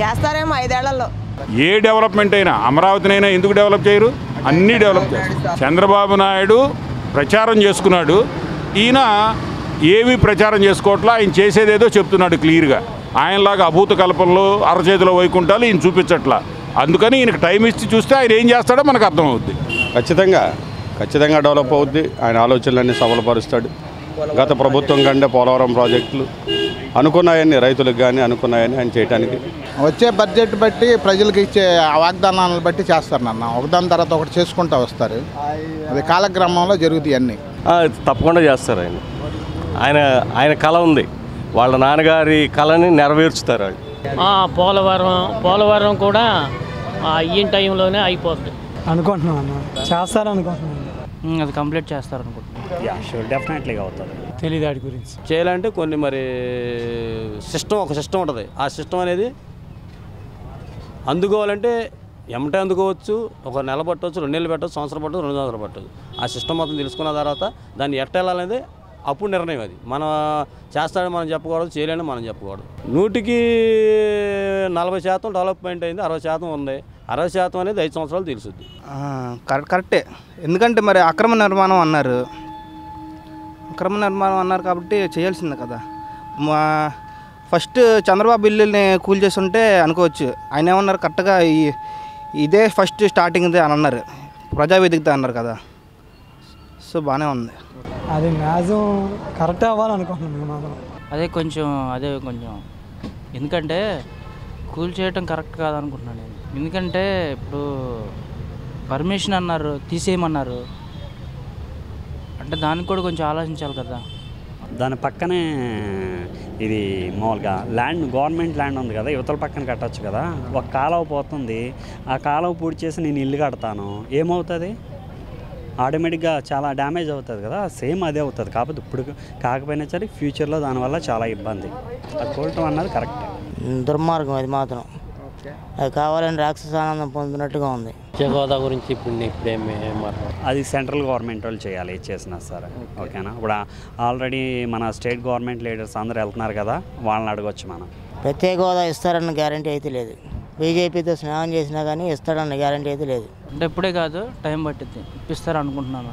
చేస్తారేమో ఐదేళ్ళలో. ఏ డెవలప్మెంట్ అయినా అమరావతినైనా ఎందుకు డెవలప్ చేయరు? అన్నీ డెవలప్ చేస్తారు. చంద్రబాబు నాయుడు ప్రచారం చేసుకున్నాడు. ఈయన ఏమీ ప్రచారం చేసుకోవట్లా ఆయన చేసేదేదో చెప్తున్నాడు క్లియర్గా. ఆయనలాగా అభూత కల్పనలు అరచేతిలో వైకుంఠాలు ఈయన చూపించట్లా. అందుకని ఈయనకు టైం ఇచ్చి చూస్తే ఆయన ఏం చేస్తాడో మనకు అర్థమవుద్ది. ఖచ్చితంగా ఖచ్చితంగా డెవలప్ అవుద్ది. ఆయన ఆలోచనలన్నీ సఫలపరుస్తాడు. గత ప్రభుత్వం కంటే పోలవరం ప్రాజెక్టులు అనుకున్నాయని రైతులకు కానీ అనుకున్నాయని ఆయన చేయడానికి వచ్చే బడ్జెట్ బట్టి ప్రజలకు ఇచ్చే ఆ వాగ్దానాలను బట్టి చేస్తారు నాన్న. ఒకదాని తర్వాత ఒకటి చేసుకుంటూ వస్తారు. అది కాలక్రమంలో జరుగుతాయి అన్నీ. ఆ, తప్పకుండా చేస్తారు ఆయన. ఆయన ఆయన కళ ఉంది. వాళ్ళ నాన్నగారి కళని నెరవేర్చుతారు వాళ్ళు. ఆ, పోలవరం పోలవరం కూడా ఆ, ఈ టైంలోనే అయిపోద్ది. అనుకుంటున్నాం అన్న. చేస్తారనుకుంటున్నాను. అది కంప్లీట్ చేస్తారు అనుకుంటున్నాను డెఫినెట్లీగా అవుతుంది. తెలియదు వాటి గురించి. చేయాలంటే కొన్ని మరి సిస్టమ్ ఒక సిస్టమ్ ఉంటుంది. ఆ సిస్టమ్ అనేది అందుకోవాలంటే ఎమటే అందుకోవచ్చు ఒక నెల పట్టవచ్చు రెండు నెలలు పెట్టవచ్చు సంవత్సరం పట్టవచ్చు రెండు సంవత్సరాలు పట్టవచ్చు. ఆ సిస్టమ్ మొత్తం తెలుసుకున్న తర్వాత దాన్ని ఎట్ట వెళ్ళాలనేది అప్పుడు నిర్ణయం అది. మనం చేస్తాడని మనం చెప్పకూడదు చేయలేని మనం చెప్పకూడదు. నూటికి నలభై శాతం డెవలప్మెంట్ అయింది అరవై శాతం ఉంది. అరవై శాతం అనేది ఐదు సంవత్సరాలు తెలుసుద్ది. కరెక్ట్ కరెక్టే. ఎందుకంటే మరి అక్రమ నిర్మాణం అన్నారు. అక్రమ నిర్మాణం అన్నారు కాబట్టి చేయాల్సిందే కదా. మా ఫస్ట్ చంద్రబాబు ఇల్లుని కూల్ చేసి ఉంటే అనుకోవచ్చు. ఆయన ఏమన్నారు? కరెక్ట్గా ఈ ఇదే ఫస్ట్ స్టార్టింగ్ అని అన్నారు. ప్రజావేదికతో అన్నారు కదా. సో బాగానే ఉంది. అది మ్యాక్సిమం కరెక్ట్ అవ్వాలనుకుంటున్నాను మేము మాత్రం. అదే కొంచెం అదే కొంచెం. ఎందుకంటే కూల్ చేయటం కరెక్ట్ కాదనుకుంటున్నాను నేను. ఎందుకంటే ఇప్పుడు పర్మిషన్ అన్నారు తీసేయమన్నారు. అంటే దానికి కూడా కొంచెం ఆలోచించాలి కదా. దాని పక్కనే ఇది మామూలుగా ల్యాండ్ గవర్నమెంట్ ల్యాండ్ ఉంది కదా యువతల పక్కన కట్టొచ్చు కదా. ఒక కాలువ పోతుంది. ఆ కాలువ పూడి చేసి నేను ఇల్లు కడతాను. ఏమవుతుంది? ఆటోమేటిక్గా చాలా డ్యామేజ్ అవుతుంది కదా. సేమ్ అదే అవుతుంది. కాకపోతే ఇప్పుడు కాకపోయినా సరే ఫ్యూచర్లో దానివల్ల చాలా ఇబ్బంది. అది కోల్టం అన్నది కరెక్ట్. దుర్మార్గం అది మాత్రం. అది కావాలని రాక్షస ఆనందం పొందుతున్నట్టుగా ఉంది. గోదావరి గురించి ఇప్పుడు ఇప్పుడేమి అది సెంట్రల్ గవర్నమెంట్ వాళ్ళు చేయాలి చేసినా సరే. ఓకేనా? ఇప్పుడు ఆల్రెడీ మన స్టేట్ గవర్నమెంట్ లీడర్స్ అందరూ వెళ్తున్నారు కదా వాళ్ళని అడగొచ్చు మనం. ప్రత్యేక హోదా ఇస్తారన్న గ్యారంటీ అయితే లేదు. బీజేపీతో స్నేహం చేసినా కానీ ఇస్తాడన్న గ్యారంటీ అయితే లేదు. అంటే ఇప్పుడే కాదు టైం పట్టింది ఇప్పిస్తారు అనుకుంటున్నాను